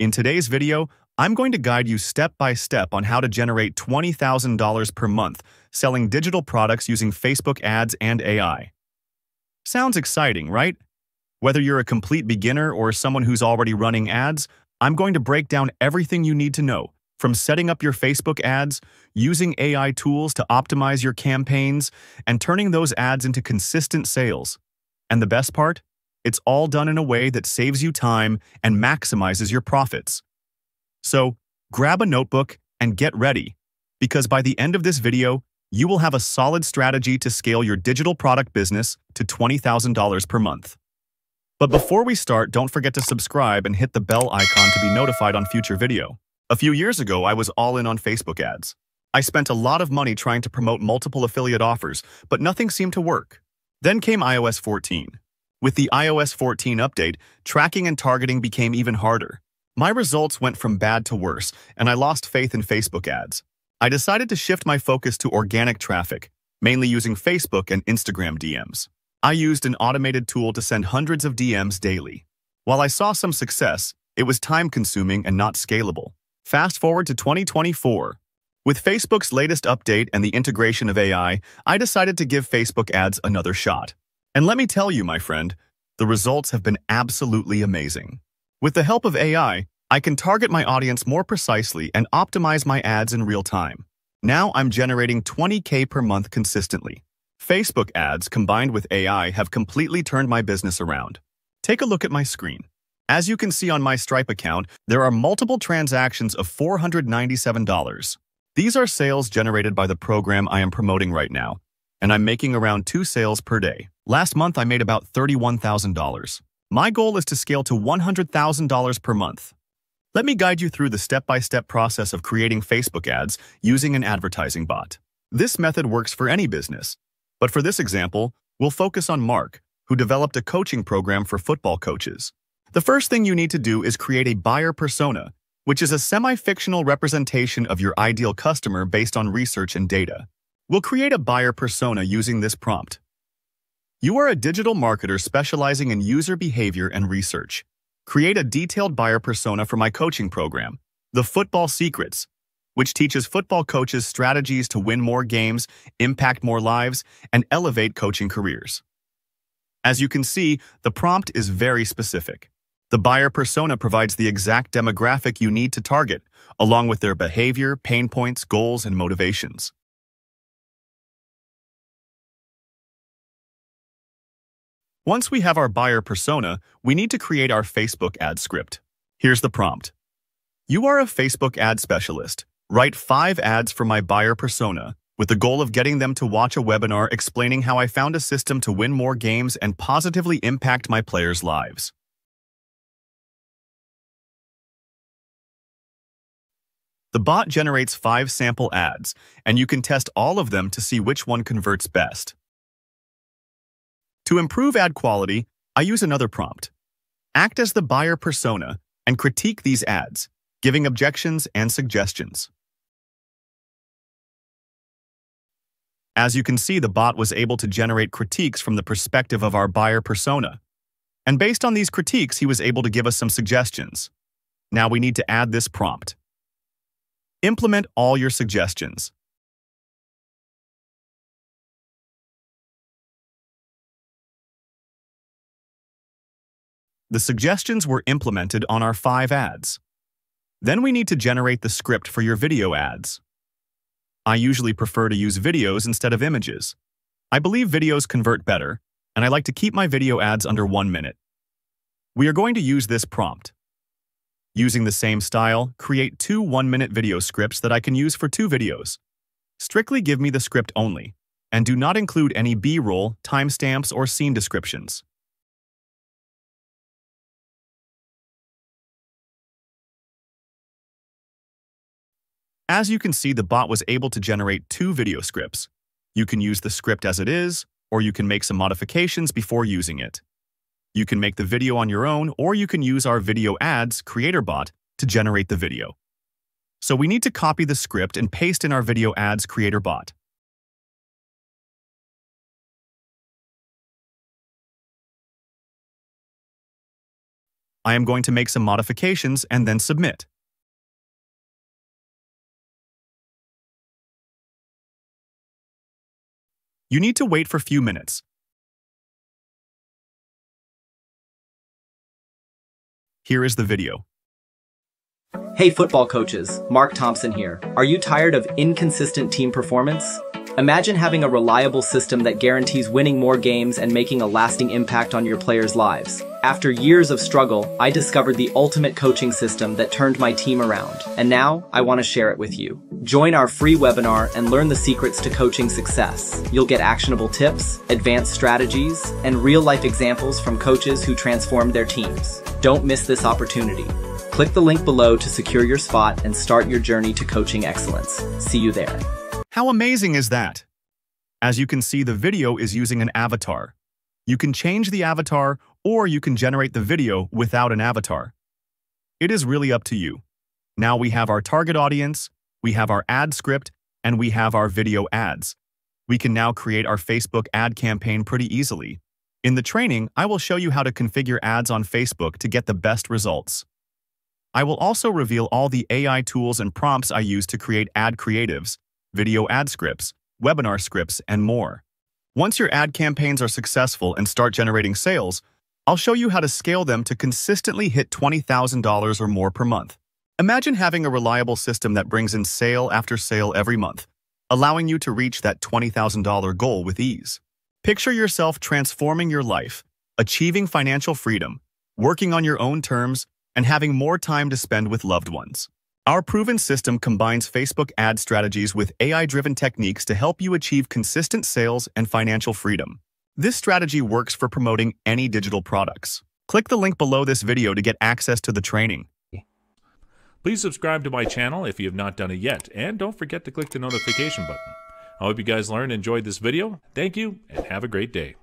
In today's video, I'm going to guide you step by step on how to generate $20,000 per month selling digital products using Facebook ads and AI. Sounds exciting, right? Whether you're a complete beginner or someone who's already running ads, I'm going to break down everything you need to know, from setting up your Facebook ads, using AI tools to optimize your campaigns, and turning those ads into consistent sales. And the best part? It's all done in a way that saves you time and maximizes your profits. So, grab a notebook and get ready, because by the end of this video, you will have a solid strategy to scale your digital product business to $20,000 per month. But before we start, don't forget to subscribe and hit the bell icon to be notified on future video. A few years ago, I was all in on Facebook ads. I spent a lot of money trying to promote multiple affiliate offers, but nothing seemed to work. Then came iOS 14. With the iOS 14 update, tracking and targeting became even harder. My results went from bad to worse, and I lost faith in Facebook ads. I decided to shift my focus to organic traffic, mainly using Facebook and Instagram DMs. I used an automated tool to send hundreds of DMs daily. While I saw some success, it was time-consuming and not scalable. Fast forward to 2024. With Facebook's latest update and the integration of AI, I decided to give Facebook ads another shot. And let me tell you, my friend, the results have been absolutely amazing. With the help of AI, I can target my audience more precisely and optimize my ads in real time. Now I'm generating 20K per month consistently. Facebook ads combined with AI have completely turned my business around. Take a look at my screen. As you can see on my Stripe account, there are multiple transactions of $497. These are sales generated by the program I am promoting right now, and I'm making around two sales per day. Last month, I made about $31,000. My goal is to scale to $100,000 per month. Let me guide you through the step-by-step -step process of creating Facebook ads using an advertising bot. This method works for any business, but for this example, we'll focus on Mark, who developed a coaching program for football coaches. The first thing you need to do is create a buyer persona, which is a semi-fictional representation of your ideal customer based on research and data. We'll create a buyer persona using this prompt. You are a digital marketer specializing in user behavior and research. Create a detailed buyer persona for my coaching program, The Football Secrets, which teaches football coaches strategies to win more games, impact more lives, and elevate coaching careers. As you can see, the prompt is very specific. The buyer persona provides the exact demographic you need to target, along with their behavior, pain points, goals, and motivations. Once we have our buyer persona, we need to create our Facebook ad script. Here's the prompt. You are a Facebook ad specialist. Write five ads for my buyer persona with the goal of getting them to watch a webinar explaining how I found a system to win more games and positively impact my players' lives. The bot generates five sample ads, and you can test all of them to see which one converts best. To improve ad quality, I use another prompt. Act as the buyer persona and critique these ads, giving objections and suggestions. As you can see, the bot was able to generate critiques from the perspective of our buyer persona. And based on these critiques, he was able to give us some suggestions. Now we need to add this prompt. Implement all your suggestions. The suggestions were implemented on our five ads. Then we need to generate the script for your video ads. I usually prefer to use videos instead of images. I believe videos convert better, and I like to keep my video ads under one minute. We are going to use this prompt. Using the same style, create two one-minute video scripts that I can use for two videos. Strictly give me the script only, and do not include any B-roll, timestamps, or scene descriptions. As you can see, the bot was able to generate two video scripts. You can use the script as it is, or you can make some modifications before using it. You can make the video on your own, or you can use our Video Ads Creator Bot to generate the video. So we need to copy the script and paste in our Video Ads Creator Bot. I am going to make some modifications and then submit. You need to wait for a few minutes. Here is the video. Hey football coaches, Mark Thompson here. Are you tired of inconsistent team performance? Imagine having a reliable system that guarantees winning more games and making a lasting impact on your players' lives. After years of struggle, I discovered the ultimate coaching system that turned my team around, and now I want to share it with you. Join our free webinar and learn the secrets to coaching success. You'll get actionable tips, advanced strategies, and real-life examples from coaches who transformed their teams. Don't miss this opportunity. Click the link below to secure your spot and start your journey to coaching excellence. See you there. How amazing is that? As you can see, the video is using an avatar. You can change the avatar or you can generate the video without an avatar. It is really up to you. Now we have our target audience, we have our ad script, and we have our video ads. We can now create our Facebook ad campaign pretty easily. In the training, I will show you how to configure ads on Facebook to get the best results. I will also reveal all the AI tools and prompts I use to create ad creatives, video ad scripts, webinar scripts, and more. Once your ad campaigns are successful and start generating sales, I'll show you how to scale them to consistently hit $20,000 or more per month. Imagine having a reliable system that brings in sale after sale every month, allowing you to reach that $20,000 goal with ease. Picture yourself transforming your life, achieving financial freedom, working on your own terms, and having more time to spend with loved ones. Our proven system combines Facebook ad strategies with AI-driven techniques to help you achieve consistent sales and financial freedom. This strategy works for promoting any digital products. Click the link below this video to get access to the training. Please subscribe to my channel if you have not done it yet, and don't forget to click the notification button. I hope you guys learned and enjoyed this video. Thank you, and have a great day.